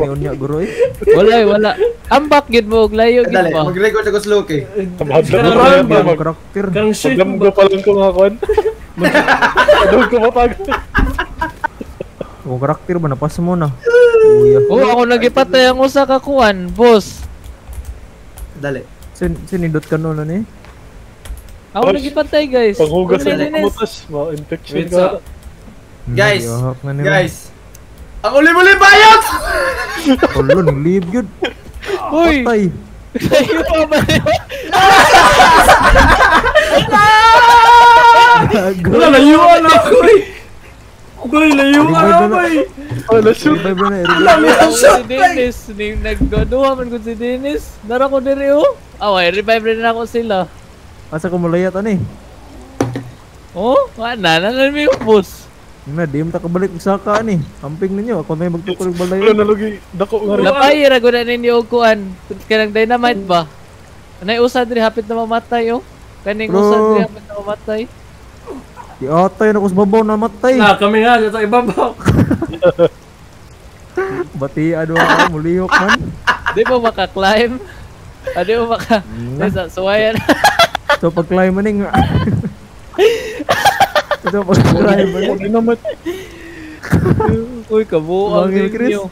ni unya guro eh. Wala eh, wala. Ambak gid mo og layo gid Dali, ba. mag-record ako slow kay. Tamad na Karang- ba yan? Ang Mag- karakter. Karang shit pa lang ko nga kon. Magdam ko matag. Ang karakter ba napas mo na. Uya. Oh, ako nagipatay ang usa ka kuan, boss. Dali. Sin sinidot ka no ni. Ako Boss, nagipatay guys. Paghugas Kung na nilinis. kumutas. Ma-infection ka. Guys. Guys. Ang uli-muli bayot! Ulo ning live yun. Uy, Patay. layo pa ba? Gago. Wala, layuan ako eh! Boy, layuan ako eh! Revive. niya ang Ako shot si Dennis, ni naggaduha man ko si Dennis. Nara ko diri oh. Away, revive rin ako sila. Asa ko malayat ani? Oh, wala na na mi boss. Na di mo ta kabalik sa saka ani. Amping ninyo ako may magtukulog Wala balay. na lagi. Dako nga rin. Lapay ra gud ninyo og kuan. Kanang dynamite ba? Anay usa diri hapit na mamatay oh. Kaning Bro. usa diri hapit na mamatay. Di atay na ko sa babaw na matay. Na, kami nga, dito ibabaw. Bati ano ako mulihok man. Di mo maka-climb. Di mo maka... Nasa suwayan. So pag climb maning. Pag climb maning. Huwag naman. Uy, kabuang Chris. ninyo.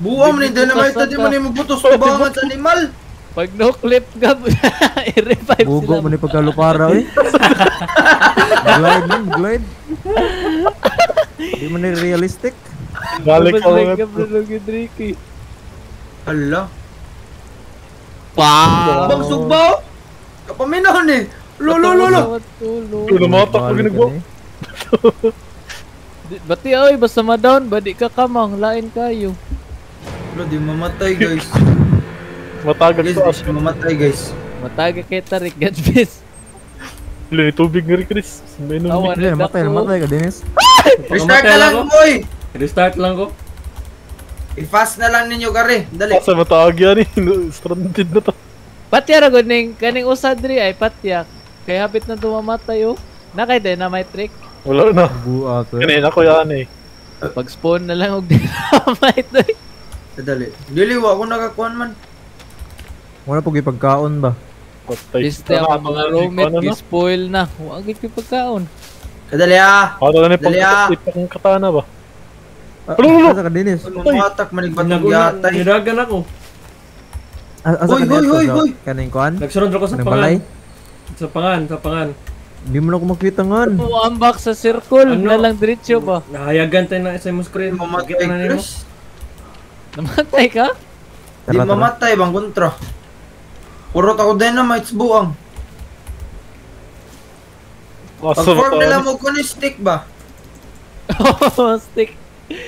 Buwam ni dynamite na di mo ni magbutos tubangan sa animal. Pag no clip ka, i-revive Bugo sila. man ni pagkalupara eh. Glide man, glide. Di man ni realistic. Balik ko Balik nga. ka, Ricky. Hala. Wow! Bang sugbaw? Kapaminaw ni. Lolo lolo. Tulo. Tulo matak ko ginagawa. Bati ay, basta ma-down, ba di ka kamang, lain kayo. Lo, di mamatay guys. Matagal Guys, ko siya mamatay guys. Mataga kay Tarik, Gadbis. Wala ni tubig nga rin, Chris. May nung Awan. Hindi, namatay, namatay ka, Dennis. Restart na lang boy. Restart lang ko. I-fast na lang ninyo kare. Dali. Asa mataag yan eh. Stranded na to. Patya ra gud ning kaning usa diri ay patya. Kay hapit na tumamatay oh. Nakay dynamite trick. Wala na. Buwa ko. Kanina ko yan eh. Pag spawn na lang og dynamite. eh. Dali. Dili wa ko nakakuan man. Wala po pagkaon ba? Patay. Biste ang mga roommate gi-spoil na. Wa gid kay pagkaon. Kadali ah. Ano na ni Dali, ah. katana ba? Ah, Ulo, ulo. Asa ka, Dennis? Matak manig batong Naguna, yatay. niragan ako. Ah, Asa Hoy, ka, hoy, hoy, Sa- hoy. Kaning kuan? Nagsunod ako sa pangan. Sa pangan, sa pangan. Hindi mo na ako makita ngan. Oh, ambak sa circle Ano? na lang diretso ba. Nahayagan tayo na sa mo screen. Mamatay Makita na nimo. Chris. Namatay ka? Di Tara, tara. mamatay bang kontra. Puro ako dynamites buang. Pag Asa form nila mataag? mo kun stick ba? Oh, stick.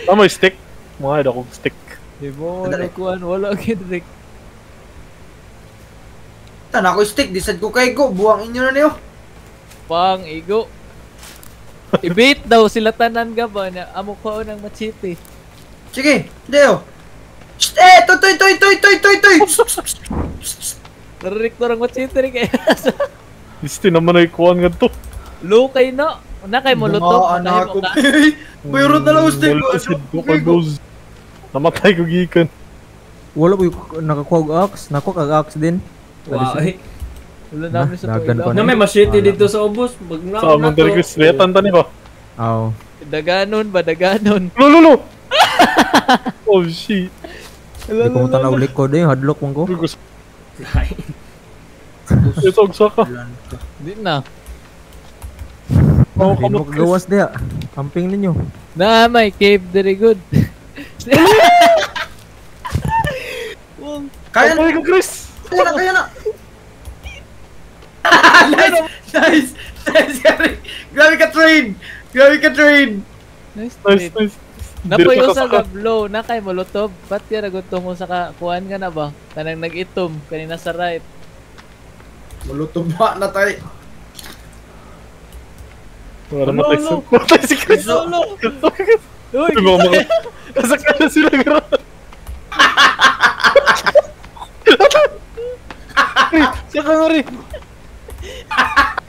Ah, may stick. Mga akong stick. Di mo ano wala gid Rick. Tan ako stick disad ko kay ko buang inyo na niyo. Pang igo. Ibait daw sila tanan ga ba na amo ko ng machete. Sige, Deo. Shh, eh, toy, toy, toy, toy, toy, toy, toy. Rick ko ng machete rin kaya. Isti naman ay kuhan nga to. Low kay no. Na kay mo luto. Na ako. ka. Mayroon na lang ako stick ko. Namatay ko gikan. Wala yung nakakuha og axe. Nakuha kag axe din. Wow. Wala namin sa dagan tulo. pa Na may machete dito sa ubos. Wag na. Sa among diri Chris. Retan tani ba? Aw. Daganon ba daganon? Lo lo lo. Oh shit. Di ko tanaw likod eh. Hadlock mo ko. Gusto. Ito og saka. Di na. Oh, Hindi mo kamot kagawas diha. Camping ninyo. Na may cave very good. Kaya na, ko Chris. kaya na, kaya na. nice, nice, nice, Gary. Grabe ka trade. Grabe ka trade. nice Nice, nice. Napoy Dito sa ka gablo, na kay molotov. Ba't yan nagutom mo sa ka, kuhan ka na ba? Kanang nag-itom, kanina sa right. Malutong ba na tayo. Wala namatay si Matay si Chris. Solo. Uy, Kasakyan na sila gara. Saka nga rin.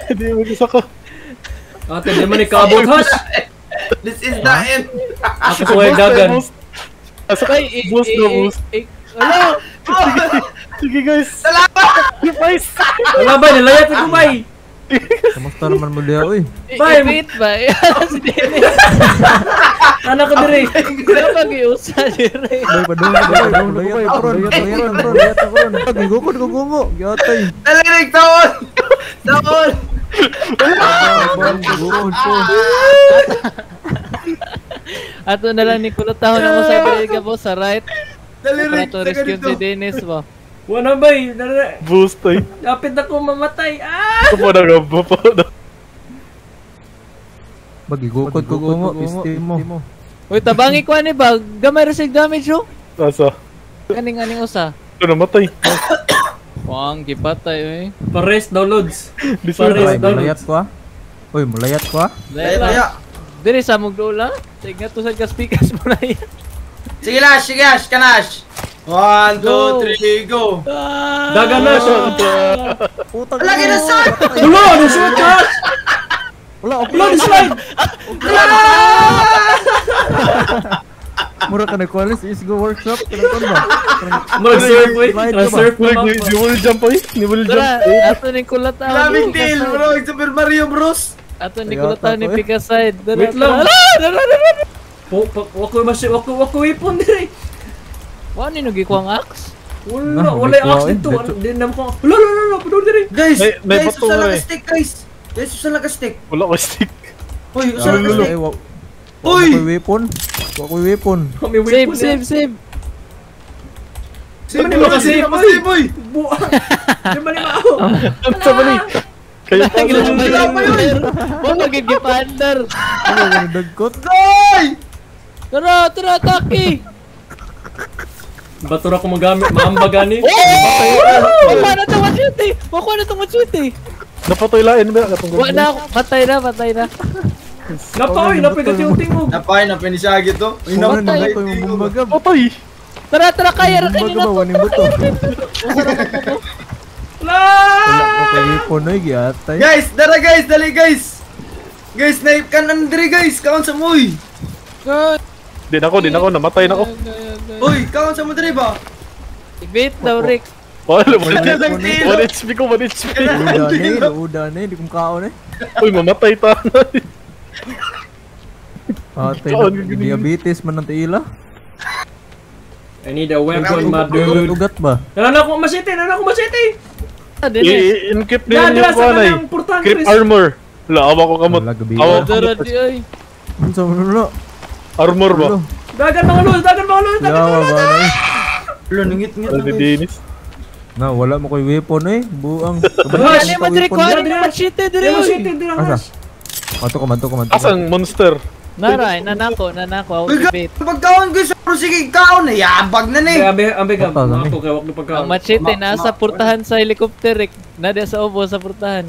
Hindi mo saka. Ate, di man ikabot has. This is the end. Ako ko ay dagan. Asa ka? Ay, i- Boost na i- boost. i- Ano? Sige guys. Salamat! Guys. Wala ba, nilayat ko bay. Kamusta naman mo diya, uy? Bye. I-beat ba? si Dennis. Anak ko dire. Wala mag-iusa dire. Bay, padung, bay, padung, ako ron, layat ako ron, layat ako ron. Gigukod, gugungo, giyatay. Nalinig, taon! Taon! Ato na lang ni kulotahon ako sa Baliga po sa right. Nalinig, Para to rescue si Dennis ba? Wala bay. Dara- Boost ay. Lapit na ko mamatay. Ah! Ito po na nga po na. Bagigukod ko gungo, pisti mo. Uy, tabangi ko ani ba? Gamay ra damage oh. Asa? Kaning aning usa. Ito namatay. Wang gipatay oy. Pares downloads. Pares downloads. mulayat ko ah. Uy, mulayat ko ah. Laya, Dahil laya. Diri sa mugdola. Tingnan to sa gaspikas mo na yan. Sige, Lash, sige, Lash, kanash. One, two, three, go. Dagan na siya. Putang Lagi na sa! Wala, ano siya ka? Wala, okay. Wala, slide. Mura ka na kwalis, is go workshop. Kanang ba? Slide ka ba? Mag-surf Wala, na ni will jump ay. Ni will jump. Ato ni kulotahon. Daming ni deal, Picaside. bro. Super Mario Bros. Ato ni kulotahon ni eh. Picaside. Dara, Wait lang. tara. Dara, dara, dara. Po, po, wako masih, wako, wako ipon dire. Wa ni nugi ko ang axe. Wala, Nah, wala may yung axe kuha, dito. eh. Ano, Di naman ko. Wala, wala, wala, padol dire. Guys, May- may guys, bato usa nga lang eh. ka stick, guys. Guys, usa lang ka stick. Wala ko stick. Uy, usa lang ka Ay, stick. Uy! Wa ko'y weapon. Wa ko'y weapon. May Save, weapon save, save. Ba boy, kasi, sige, boy? boy. Buang. Di ba lima ako? Ang sa bali. Kaya pa Lagi lang Wala pa yun. Wa magig gipandar. Ano ba yung dagkot? Goy! Tara, tara, Taki. Batura ko magamit, maambaga ni. Wa na to shoot eh. Wa na to shoot eh. Napatoy lain ba? Katong Wa na, ako. patay na, patay na. Napaoy, napigat yung tingog. Ni Shaggy to. Uy, na bumbagab? Patay. Tara, tara, kaya kanina ba? to. Ay giyatay. Guys, dara guys, dali guys. Guys, naip ka nang diri guys. Kaon sa muy. God. Di na ako, di na ako. Namatay na ako. Uy, kaon sa mo diri ba? Ibit daw, Rick. Wala, lang tilo. 1 HP ko, 1 HP. Uda na eh, uda na eh, di kong kaon eh. Uy, mamatay ta. Ate, Kaon, ganyan. diabetes man ng tila. I need a weapon, my dude. Ugat-ugat ba? Nalala ko masiti, nalala ko masiti. Ah. I-encrypt din yung na portahan, Creep armor. Wala, awa ko kamot. Awa ko di ay. Ano sa mga? Armor ba? Dagan mga luz, dagan mga luz, dagan mga na ningit-ngit Wala na ni guys. Dennis. Na, wala mo ko'y weapon eh. Buang. Wala ni mo dire ko, dira. mo Di dire. mo oy. siti, di lang Asa? hash. Mato ko, mato ko, mato ko. Asang monster? Naray, nanako, nanako, ako ibit. pagkaon guys, pero sige, kaon na. Yabag na ni. Abe, abe, abe ka. Bata, Mga dami. to, kaya wag na pagka. Ang machete nasa purtahan sa helicopter. Nada sa ubo sa purtahan.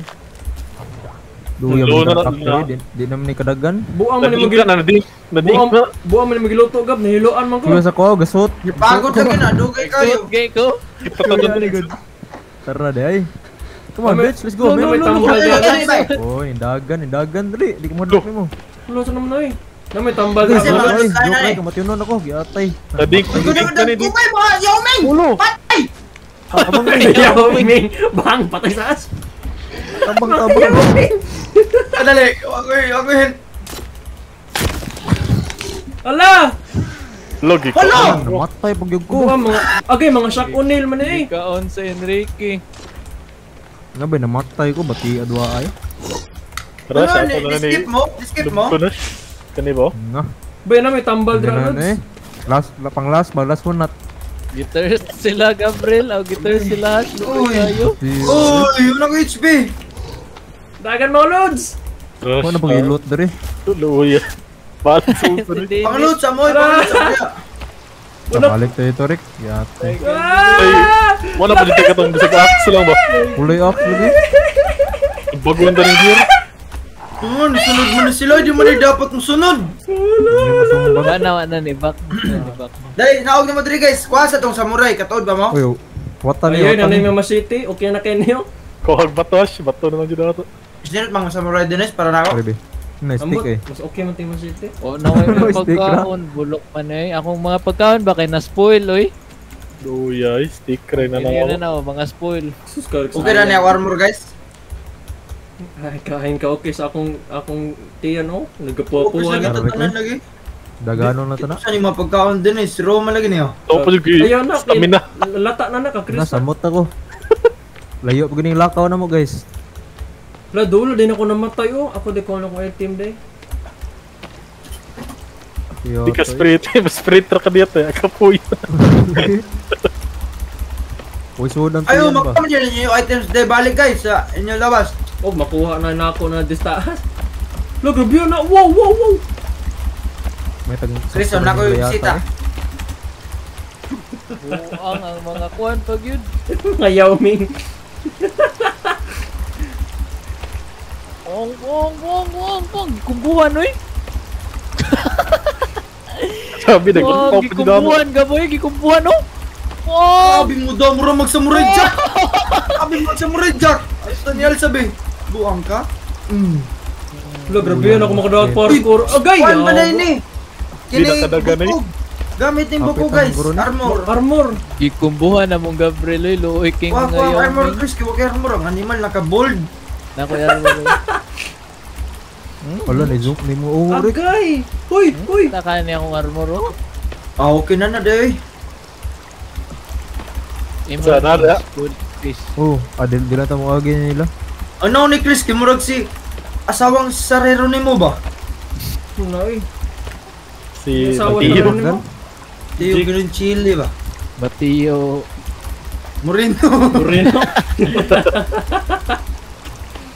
Duya mo na na na- factory, di, di naman ni kadagan. Buang man ka na, nading. Nading Buang, na. buang man yung magiluto, gab. Nahiloan man ko. Siya sa ko, gasot. Pagod ka gina, dugay kayo. Good, gay ko. Ka. Tara de ay. Come on, bitch, let's go, No, no, man. no, no. Ay, ay, ay, ay. Oy, indagan, indagan, dali. Di mo dali mo. Wala sa naman na eh. Na may tambal na. ay, ay, joke ay. lang, kamatiunon ako, giatay. Ikaw Nading na ka ni kumay mo, Yaoming! Ulo! Patay! Abang, Yaw, Ming. Bang, patay sa as. Abang, abang. Kadali, ako ako yun. Ala! Logi ko. Hala! Namatay pag yung ko. Buang mga, agay, mga shock o'neil man eh. Kaon sa Enrique. Nga ba, namatay ko, bati adwa ay. Tara, sa Ano, ako na ni. skip mo? Skip mo? Na. Kani ba? Nga. Bay na may tambal dra Ganun eh. Last, la- pang last ba, last one not. Guitar sila Gabriel, o guitar sila Hash. Uy. Uy, yun ang HP. Dagan mga lods. Ano na pag ilot dali? Luya. Balas sa uso. Dennis. Pangalut sa mo, pangalut sa kuya. Nabalik tayo ito, Rick. Yate. Ah! Wala pa dito ka itong bisag axe lang ba? Kulay off lagi. Baguhan ta rin here. Oo, nasunod mo na sila, di mo na dapat masunod. Wala na, wala ni Bak. Dali, naog na mo diri guys. Kuha sa tong samurai, katood ba mo? Uy, wata ni, Ayun, nanay ni. Mama City. Okay na kayo niyo. Kuhag bato, ash. Bato naman dyan na ito. Sinot mga samurai dinis para na ako. Sorry. Nice stick eh. mas okay man tingnan city. O naway may Stick pagkaon, bulok man eh. Akong mga pagkaon ba kay na-spoil oy. Duyay, stick rin na Hindi lang na ako. na mga spoil. Okay na niya armor guys. Ay, kain ka okay sa akong akong tiyan oh. Nagapupuan. lagi Arabic tatanan eh. lagi. Dagano na to na. Saan yung mga pagkaon din eh? Si Roma lagi niyo. Ito pa yung Ayaw na. stamina. Lata na na ka Chris. Nasamot ako. Layo pa ganing lakaw na mo guys. La dulo din ako namatay oh. Ako di ko na ko team day. Yo, Di ka eh. sprint, sprinter ka dito eh. Akapoy. Uy, sudan to Ayo, yan ba? magkama dyan yung items de balik guys sa inyong labas. Oh, makuha na na ako na distaas. Lo, grabe yun na. Wow, wow, wow. May tag Chris, sakto na ko rin yung bisita. eh. Buang ang mga kuan pag yun. Ngayaw Ming. Ong, ong, ong, ong, ong. Kumbuhan oy. Sabi na, damo. gikumbuhan ka boy, gikumbuhan oh. Oh, Sabi mo daw, mura mag-samurai jack! Sabi mo mag-samurai jack! Asa ni Al sabi? Buang ka? Mm. Lo, grabe yun ako makadawag parkour. Agay! Kuhan ba na yun eh? Eh. bukog. Gamit yung buko guys. Armor. Armor. gikumbuhan na mong Gabriel oy, luoy king Kuha kuha ngayon. armor Chris, kay armor. Ang animal naka-bold. Na ko boy. Wala, ni zoom, ni mo uhurik. Agay! Hoy, hoy! Taka niya akong armor oh. Ah, okay na na day. Imo Sana na. good fish. Oh, adil dila ta mo agi nila. Ano ni Chris, kimurag si asawang sarero ni mo ba? Ano eh? Si na. Di yung ganun chili ba? Batiyo. Moreno. Moreno.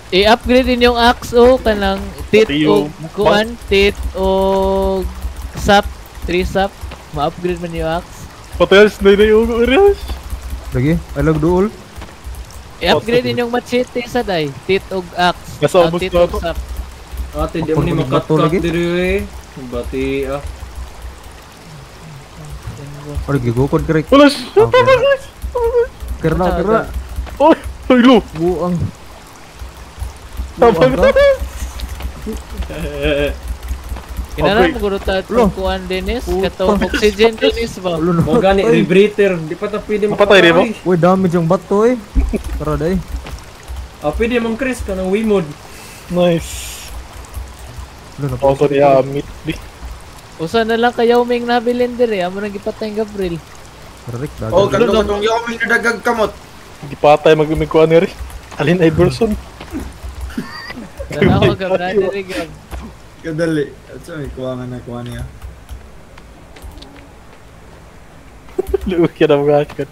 I-upgrade din yung axe o kanang tit o kuan, tit o sap, 3 sap. Ma-upgrade man yung axe. Patayas na yung oras. Lagi, alag duol. I-upgrade din yung machete sa day, tit o axe. Nasa Ah, ubos tit na o ako. sap. Ate, di mo ni makat-cut diri eh. Bati ah. Or gigukod korek. Wala siya. Kerna, kerna. Oy, ay lo. Buang. Tama Buang na. ka. Kinaran Okay. mo guro ta Lo. kuan Dennis, katong oxygen Dennis ba? Mo gani rebreather, di pa ta pwede Mapatay rin mo? mapatay. Uy, damage yung bato eh. Tara day. Ah, pwede mong Chris ka ng Wimod. Nice. Ako sa niya meat. Di. Usa na lang kayaw ming nabilin dire, amo nang gipatay ang Gabriel. Rick, Oh, dagat. kadto katong yaw may nadagag kamot. Gipatay magmikuha ni Ri. Alin Iverson. Tanaw ka brother Gab. Kadali. At sa may kuha nga na kuha niya. Luwi ka mga akin.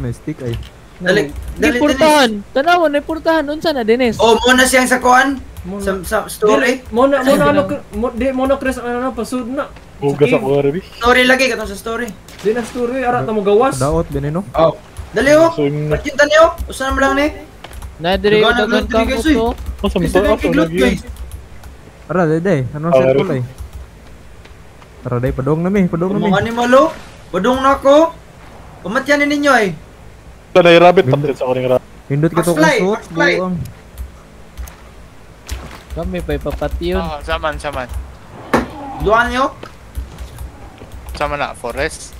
May stick ay. Dali, dali, dali. purtahan. Tanaw na purtahan unsa na Dennis? Oh, muna siyang sa kuan? Sa, sa story? Mo na, mo na ano, di, mo na Chris, ano na, pasud na. Hugas Sa ako Ri. Story lagi katong sa story. Di na story, arat na mo gawas. Daot, binino. Oh. Dali oh. So yung... Pagkinta niyo. Usa na mo lang ni. Na dire ang dagan ka mo to. Masa Guys, mo dali ako kiglot lagi. guys. Tara, day, day. Anong Ah, circle Rick. ay? Tara, day, padong na mi, padong na mi. Mga animal oh. Badong na ako. Pamatyan ni ninyo eh. Ito na yung rabbit. Tapos sa ako ng rabbit. Hindot ka to Maxfly. buang. Kami pa ipapatyon. Oh, saman, saman. Duan niyo. Sama na, forest.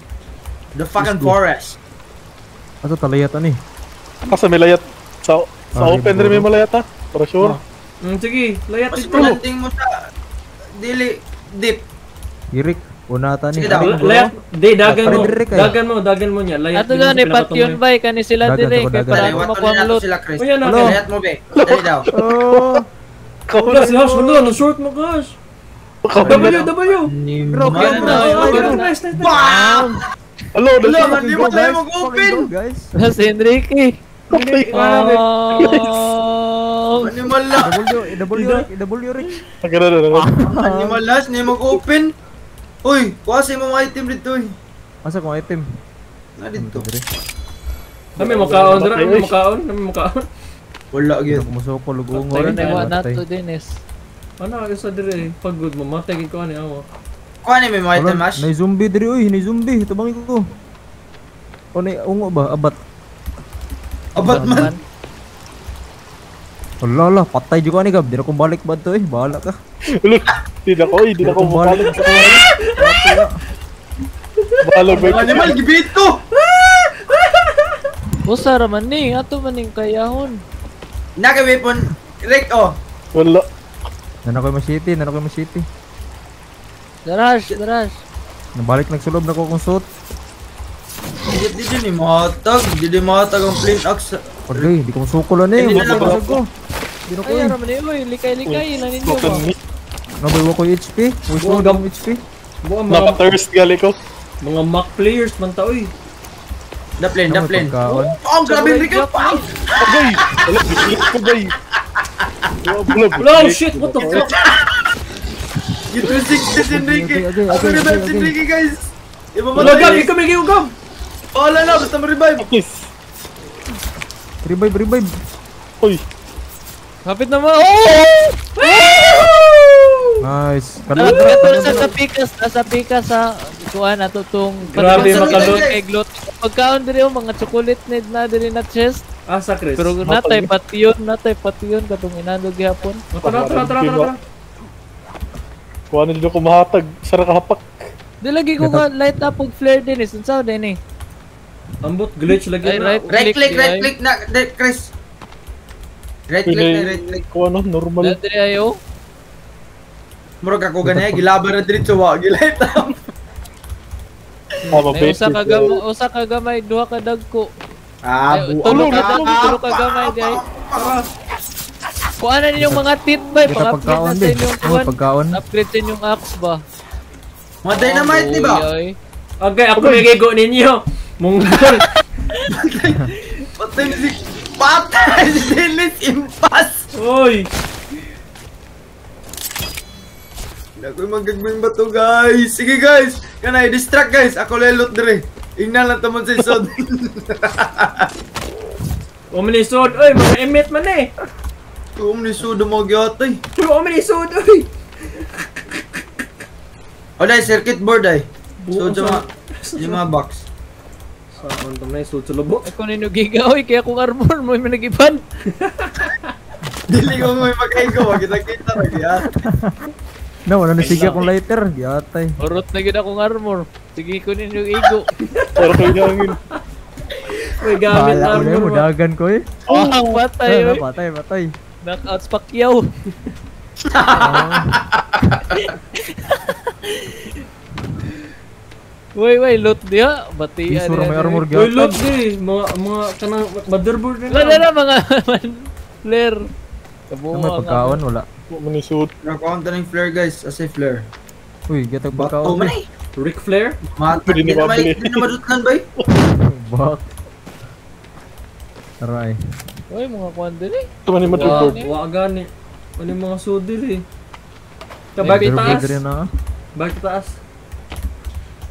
The fucking forest. Ato talayatan eh. Asa may layat. Sa, sa Ah, open rin may malayat ha. Para sure. Mm, sige, layat Mas ito. malanding mo sa dili deep. Girik, unata ni. Sige daw. Ari, Layat, di, dagan mo. Ay. Dagan mo, dagan mo niya. Layat Ato din mo na sa ni pinakatong patyon mo. bay kani sila dire kay para mulot. to sila Chris. O yan, okay. Layat mo be. Dali daw. Oh, Wala si Hash, wala, no short mo, gosh. W, W. Rock yan na, na. na. nice, nice, nice. Bam! Hello, Hello, hindi mo tayo mag-open. guys. Si Enrique. Oh. Animal la. W, W, W, na na. Animal la, hindi mag-open. Uy, kuha sa mga item dito eh. Asa kong item? Na dito. Kami makaon, dira, kami makaon, kami makaon. Wala Hindi gyud. ko musoko, lugong Pero orin. na na to Dennis. Ano, isa dire, pagod mo, matay ko ani ako. Kuha ni may mga item Wala, mash. Nay zombie diri oy, nay zombie. Tabangin ko ko. O nay ungo ba? Abat. Oh, Batman. Batman. Wala lah, patay juga nih Gab. Di aku balik ba to eh, bahala ka. Lu, tidak ko, hindi ako bumalik sa kanila. Balo ba? Animal gibito. Usa ra ni, ato man ning kayahon. Naka weapon rek oh. Wala. Nana koy masiti, nana koy masiti. Darash, darash. Nabalik nagsulob na ko kung suit. Hindi di din ni matag, di din matag ang plain axe. Pagay, hindi ko masukol ano eh. na yun. Hindi lang ko. Na ko yun. Ay, naman eh, yun, likay-likay, naninyo ano ba? Nabawa ko yung HP. Wish mo gam HP. Naka-thirst gali ko. Mga Mac players man ta, oy. The plane, the ano, plane. Oh, ang grabe rin ka, pang! Pagay! Wala, bitlip ko, bay. Wala, shit, what the fuck? You 360 si Enrique. Ang ganda si Enrique, guys. Ibabantay. Ugam, ikaw may ugam giyugam. Wala na, basta ma-revive. Yes. Revive, revive. Uy, Kapit naman. Oh! Nice. Ano Kanang ito sa sa pikas, sa pikas sa kuan ato tong Grabe, makalot. Eglot. Pagkaon diri yung mga chocolate need na diri na chest. Asa, Chris? Pero natay patiyon, natay patiyon katong inandog gyapon. Tara, tara, tara, tara, kuha na din ako mahatag. Sara kahapak. Di lagi ko nga light up og flare din is unsa din eh. Ambot, glitch lagi Ay, na. right. Right click, right click na, de- Chris. Right click na, right click. Kuha na, normal. Dali ayo. Murag ako ganyan, gilaban na diretso wa, up. Ah, mabait. usa ka gamay, usa ka gamay, duha ka dagko. Ah, Ay, bu- tulo ano ka dagko, tulo ka gamay di ay. Kuha na ninyong mga tit ba, pang-upgrade pagkaon na sa inyong pagkaon. Upgrade sa inyong axe ba? Mga dynamite, di ba? Okay, ako may gigo ninyo. Mongol! patay! Patay si... Patay! Dilis impas! Hoy! Hindi ako yung magagmang bato guys! Sige guys! Kanay, distract guys! Ako lelot dire! Ingnan lang tamon sa isod! Omen isod! Oy! Mga emit man eh! Omen isod ang mga gyatay! Omen isod! Oy! O dahil circuit board ay! So, yung mga box. Saan to may suit sa lubok? Ako na nugiga, oy, kaya kung armor mo, may nagiban. Dili ko mo mag-ego, kita-kita na niya. Na, wala na sige akong lighter, di atay. Orot na gina akong armor. Sige ko ninyo ego. Pero ko yun. May gamit na armor. Bahala dagan ko eh. Oh, patay ah, oy. Patay, patay. Knockouts Pacquiao. Wait, wait, loot dia. Bati Please, ano. may armor gap. Wait, loot di. Mga, mga, kanang, motherboard na. Wala na, mga, flare. Kabuha may pagkaon, wala. Munisuot. Nakaon ta ng flare, guys. Asay flare. Uy, gatag pagkaon. Oh, manay. Ric Flair? Matag, hindi na madutlan ba eh? Bak. Aray. Uy, mga kwan din eh. Ito man yung motherboard. Wagan eh. Ano yung mga sudil eh. Kabag taas. Bakit ah. taas?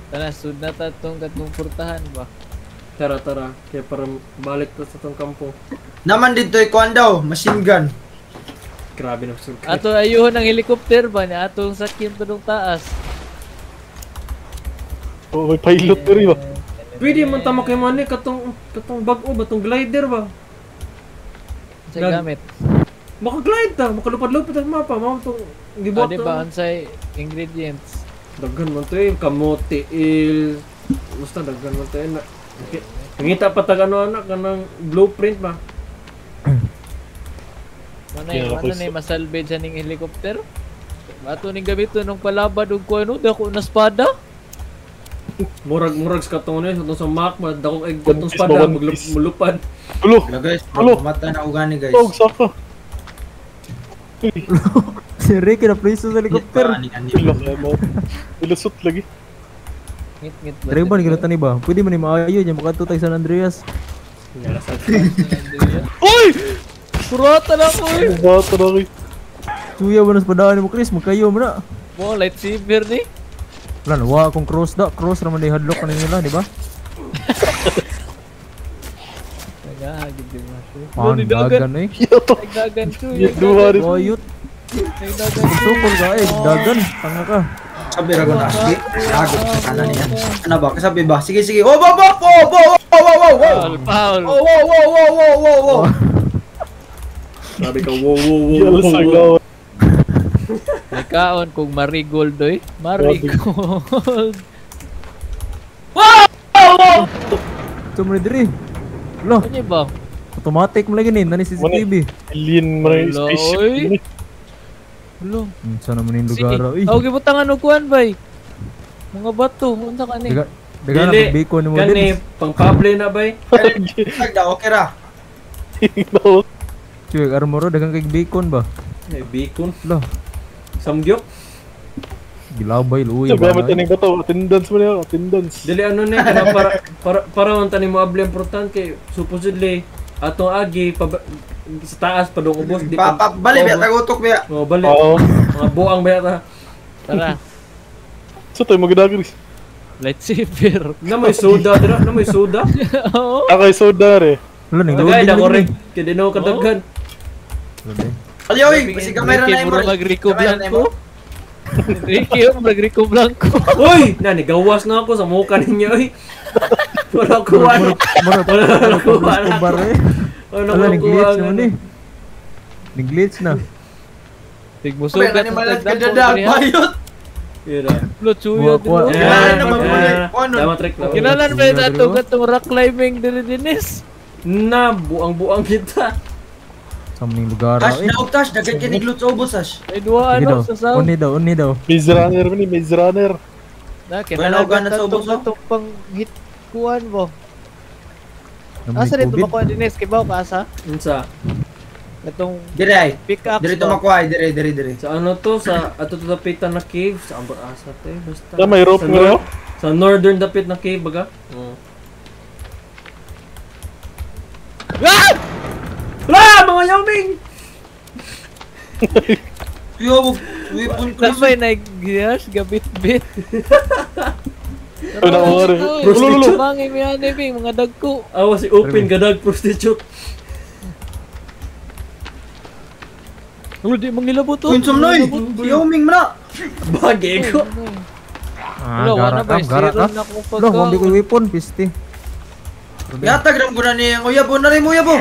Tara, sud na ta tong katong purtahan ba. Tara, tara. Kaya para balik to sa tong kampo. Naman dito eh, kuhan daw. Machine gun. Grabe na sud. Ato ayuhon ng helicopter ba ni atong sakyan to dong taas. Oh, may pilot na rin ba? Pwede man tama kay man katong katong bag-o ba tong glider ba? Sa gamit. Maka-glide ta, makalupad-lupad ang mapa, mao tong Ah, gibuhat di ba unsay ingredients? Daghan man to eh, kamote, il, basta daghan man to eh. Na, okay. Nangita pa tag ano anak kanang blueprint ba? Ano Yeah, yung ano ako- na masalvage ning helicopter? Ato ning gamito nung palabad ug kuno dako na espada. Murag murag sa katong ano eh, sa Mac ba dako ay katong espada ba, one maglup- piece? mulupad. Ulo! Guys, Alo. pumatay na ugani guys. Oh, saka! Si Ricky na preso sa helicopter. Ka mo. Ilusot lagi. Ngit ngit ba? Dari ba ni kinatan ba? Pwede man ni maayo niya makadto tay San Andreas. Uy! Surata na ko eh. Bata na kayo. Suya ba nas padaan mo Chris, magkayo mo na. Mo lightsaber ni. Wala na, wa akong cross da. Cross raman day hadlock kanina nila, di ba? Pan, dagan eh. Nagdagan cuy. Duha rin. Boyot. Nagdagan. Sukol ka eh. Dagan. Tanga ka. Sabi rago na. Sige. Lagot sa kanan niya. Ano ba? Kasabi ba? Sige, sige. Oh, ba, ba! Oh, ba, oh, wow, wow, wow! Paul, Paul. Oh, wow, wow, wow, wow, wow, wow. Sabi ka, wow, wow, wow, wow, wow. Nagkaon kung marigold doy. Marigold. Wow! Wow! Tumre diri. Ano ba? Automatic mo lagi ni, nani CCTV. Alien mo Wala, spaceship. eh. Hello. Hmm, Sana mo yung Sige. lugar. Uy, Aw gibutangan og kuan bay. Mga bato, unsa ka ni? daga daga na bacon mo Kani, din. pang pable na bay. Tagda, okay ra. No. Chuy, armor dagang kay bacon ba? Eh, bacon. Lo, Samgyok. gilabay. Ito, gamit na yung bato. Attendance mo na attendance. Dili ano ni para para para man tani mo able important kay supposedly atong agi pa sa taas pa dong ubos di Pa, pa, bali, biya, tagutok, biya. Oh, bali. Oo. Mga buang ba ta. Tara. So, tayo magdagris. Lightsaber. Na may soda dira, na may soda. Oo. Ako ay soda re. Lo, ning Tagay loading da lagi korek. ni. Kay di na ako kadaghan. Lo, di. Aliyoy, kasi kamera na Ricky, mo. mura mag-Rico Kamera na Blanco. Ricky, oh, mag-Rico Blanco. Uy, nani gawas na ako sa mukha ninyo eh. Wala. Mura Wala na ko Wala ano. bar eh. Wala Wala ko ning glitch ano. naman eh. Ning glitch na. Tigmusugat Kaya, animal ka dadag, bayot. Ira. Lo, chuyo. Kailangan Yan, naman mo. Ano? Tama trick na. Kinalan ba Chuyo yung oh. atong rock climbing diri dinis? Na, buang-buang kita. Sa ning lugar Ash, eh. naog tash, dagan kiniglot sa ubos, Ash. Ay duwa Sige ano sa sound. Uni daw, uni daw. Maze Runner mo ni, Maze Runner. Na Wala kinalagan ka na na sa itong itong pang hit kuan mo. Naman Asa rin COVID. tumakuha dinis kay Bao kasa? Unsa? Itong Dire ay. pickaxe Dire ba? tumakuha, dire, dire, dire. Sa ano to? Sa ato to dapitan na cave? Sa ambot asa to eh, basta. Na may rope Sa nga. Sa northern dapit na cave baga? Oo. Ah! Wala! Mga yaming! Yo, weapon ko. Sabay na gas gabit-bit. Ano na ore. Prostitute. Mangi mi ani bing mga dagko. Awa si Open gadag prostitute. Ulo di mangilabot to. Kunsum noy. Yo, ming mana. Bagay ko. Ah, Wala, wala gara ba? ka, gara ka. Zero na akong Lo, wala ko weapon, piste. Yata gram ko na ni ang uyabo na rin mo uyabo.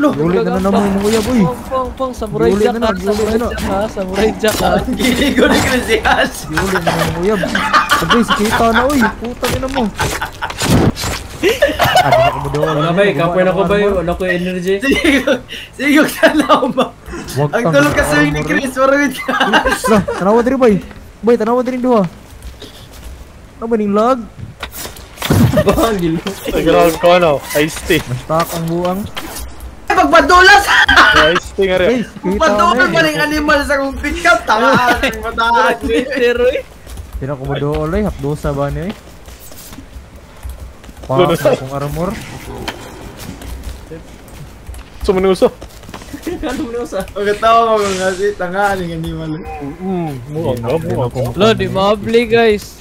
Lo, Uli na na naman yung uya, boy. Pang, pang, pang, samurai Giuli jack na na, ha, samurai na. jack ha, samurai jack ha. gini ko ni Chris Ash. Na yung uya. Sabi, si kita na, uy. Puta ina mo. Adi na ko mo doon. Wala ba? Kapoy na ko ba? Wala ko energy. Sige, sige ka na ba? Wag Ang tulog ka sa ni. Chris, maramit ka. Lah, tanawa diri bay. Bay, tanawa diri duha. Ano ba ning lag? Bangil. Nagkaroon ko ano, ice tea. Nastak ang buang. Pagbadulas! Ice tea nga rin. Guys, kita Pagbadulas na pa eh. ning animal sa kong pick up. Tanga, ang mataan. Pero eh. Tira ko mo doon, oy. Hapdosa ba niya eh? Pa, Luno. akong armor. Sumunuso. Ano mo sa? Pagkatawa ko nga si tanga ning animal. Mm, mukhang ka, mukhang ka. Lo, di mabli guys.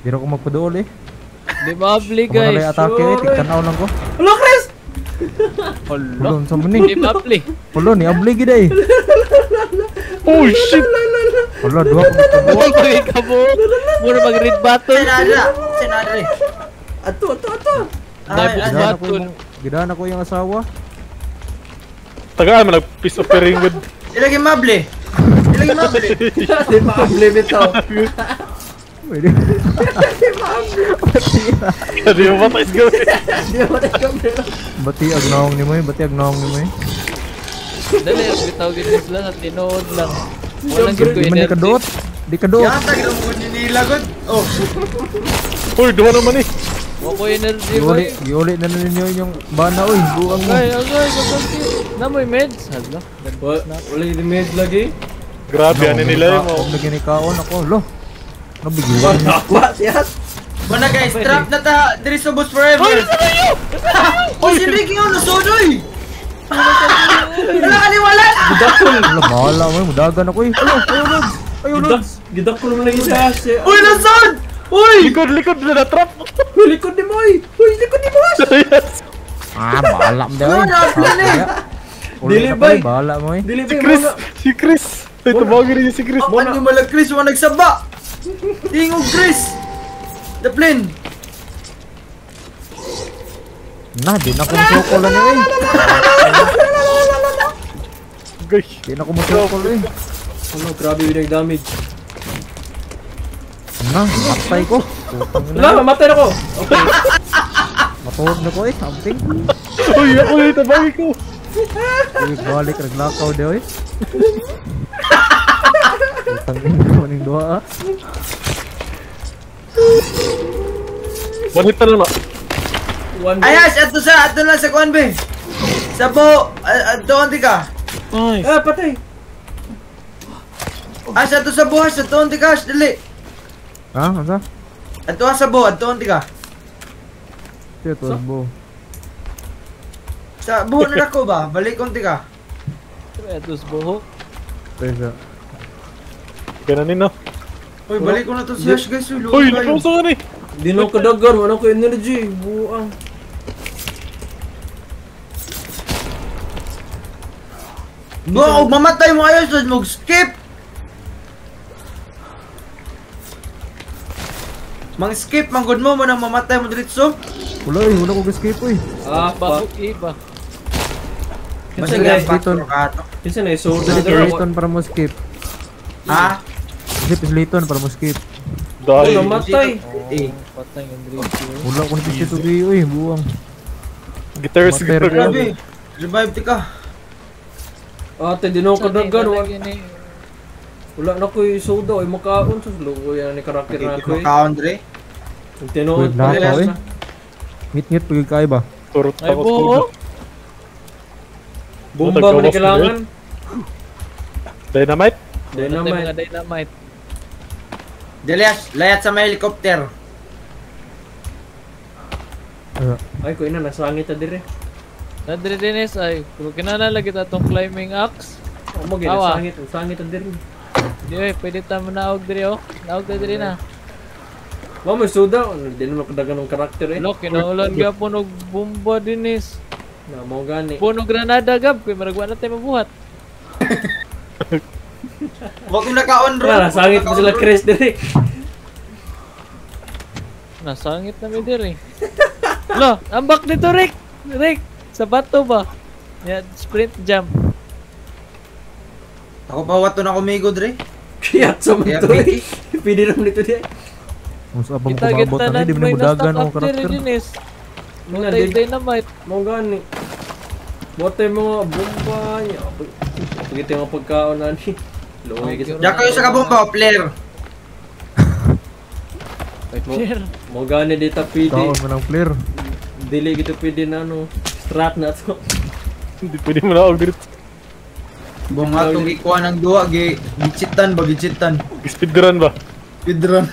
Tira ko magpadool eh. Di mabli Kung ano guys. atake eh, tigtanaw lang ko. Hello, Chris! Ulon sa Di muning. mabli. Ulon, ni abli gid eh. Oh shit! Ulo, duha ko magpadool. Buwag ko ikabo. Mura mag-read battle. Sinadra, sinadra. Ato, ato, ato! Dahil Ay, Gidana ko yung, asawa. Tagaan mo, nag-peace offering good. Ilagay mable. Ilagay mable. Ang limit tao? Pwede. Hindi mo matay sa gawin. Di ba tayo kami? Bati agnaong ni mo eh, bati agnaong ni mo eh. Dali, bitaw ginis lang at tinood lang. Walang gid ko Di man ni energy. kadot. Di kadot. Yata ko ni nila. Oh, Uy, duha naman eh. Wala ko energy Giuli, boy. giuli na ninyo yung bana oy, buang mo. Agay, agay, kapatid. Namoy meds. Hala. Wa- Wala yung limit lagi. Grabe, ano nila yun mo. Huwag na ginikaon ako, lo. Nabigyan. Wa, siyas! Mana guys, trap na ta. There is a boss forever. Oh, si Ricky yung nasodoy. Wala ka niwala na. Wala, bahala mo, mudagan ako eh. Alo, ayaw lods. Ayaw Gidak, lods. gidak ko naman lagi sa siya. Uy, nasod! Uy! Likod, likod na na-trap. Uy, likod ni Moy! Uy, likod ni Moy! yes. Ah, bahala mo daw Ano eh. Dili, bahala mo eh. Si ba Chris, si Chris. Ay, tumawagin rin si Chris. Ang animal na Chris, wala nagsaba. Tingog Chris. The plane. Na, di na kong soko lang eh. Guys. Di na ko masukol eh. Ano, grabe yung damage. Na, matay ko. Wala, mamatay na ko! Okay. Matuhog na ko eh, something. Uy, ako yung tabagi ko. Uy, balik, naglakaw di oy. Putang ina ko ning duha ah. Manita lang na. One Ayas, ato sa, ato lang sa kuan be. Sa bo, ah, ato onti ka. Nice. Ah, patay! Ah, sa ato sa buhas, ato onti ka, dali. Ha, ano sa? Ato sa bo, ato onti ka. Siya to, bo. Sa buho na ako ba? Balik onti ka. Kredos buhok. Pesa. Gananin na. Uy, balik ko na to si Yash guys. Uy, Uy, luto tayo. nakausa ka ni. Di na ko kadagan, wala ko energy. Buang. Bo, og mamatay mo ayos, Lord, mag-skip. Mang skip, mang good mo mo nang mamatay mo diretso. Wala eh, wala ko escape eh. Ah, pa. Bahok iba. Kinsa Sige, na, patro ka to. kinsa na, so, Kasi Slayton para mo skip. Ha? Kasi Slayton para mo skip. Oh, Dahil. namatay. Eh, Patay yung Drizzy. Wala ko na to be eh, buwang. Guitars, guitar. grabe. Revive ti ka. Ate, di na ko kadagan. Wala, Gini. wala na ko yung soda. Ay, makaon. Sus, lugo yan ni karakter na ko mo eh. kaon, Dre. Ang tinuod Wait, nakaw nila. eh. Ngit-ngit pag kaya ba? Turot Ay ako buhok. Bomba Butag mo ni kawas kailangan. Dynamite? Dynamite. dynamite. Delias, layat sa may helicopter. Uh, Ay, ko ina, nasangit na dire. Nadre dinis ay kung kinahanglan kita tong climbing axe. O mo Awa. nasangit, nasangit na dire. Di oy, pwede ta mo naog diri oh. Naog ta diri na. Wa mo soda, di na kadagan ng karakter eh. Lo kinaulan gyapon og bomba dinis. Na mo gani. Puno granada gab kay maragwa na tayo mabuhat. Huwag mo nakaon, bro. Wala, nasangit mo sila Chris dire. Nasangit na mi diri. Lo, ambak dito Rick. Rick, sa bato ba? Ya, sprint jump. Ako pa wato na kumigo, Dre. Kaya sa mo Kaya to eh. Vicky. Pwede naman dito di. kung saan pa mo Kita kumabot kita na na di mo may na mudagan na-stock ang up diri karakter. dinis. Mga Mutay di- dynamite. Mo gani. Bote mga bomba niya. Pagkita yung mga pagkaon na ni. Diyan kayo sa kabomba, player. Clear. Mo gani dito pwede. Kaon mo ng player. Dili gitu pwede na ano. Strat na to. Hindi pwede mo na ako dito. Bong atong ikuha ng duwa, gi gichitan ba, gichitan. Speedrun ba? Speedrun.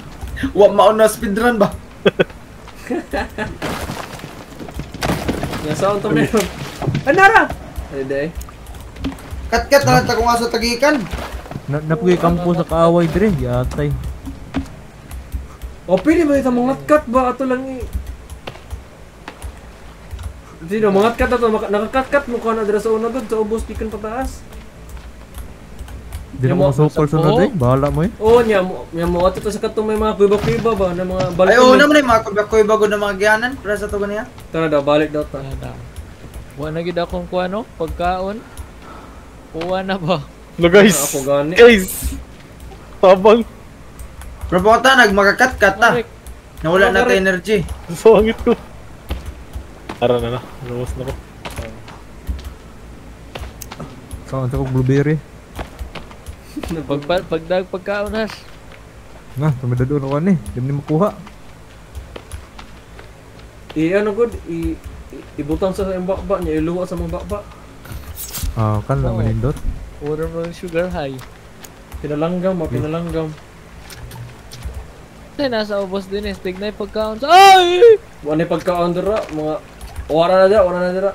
Wa maon na speedrun ba? Nga sound to meron. Anara! Ay day. Kat-kat na lang kung asa tagikan. Na napugi kampo sa kaaway dire, yatay. O pwede ba ito mga cut ba? Ato lang eh. Sino, mga cut na to, maka- nakakat-cut mo ka na dira sa una doon, sa ubos, di kan pataas. Di na mo mo- masukol sunod eh, bahala mo eh. Oo, niya mo, niya mo, ato to sa katong may mga kuiba-kuiba ba, na mga balik. Ay, oo naman eh, mga kubakoy bago na mga giyanan. Para sa to ganiya. Tara daw, balik daw ta. Ana. Wa na gid akong kuano, pagkaon. Kuha na ba? No guys. Ako gani. Guys. Tabang. Pero baka ta, nagmakakat-kat ta. Marik. Nawala na tayo energy. Sangit ko. Tara na na. Luwas na ko. Kaon sa kong blueberry. Pag pag- pagdag pagkaon has. Nga, tumidado na ko ni. Di mo ni makuha. I ano gud, i i- ibutang sa yung bakba niya, iluwa sa mga bakba. Ah, kan lang Oo. manindot. Puro mo yung sugar high. Pinalanggam, mga pinalanggam. Tay nasa ubos din eh. Stig na yung pagkaon sa... Ay! Wala pagkaon dira, mga wala na dira, wala na dira.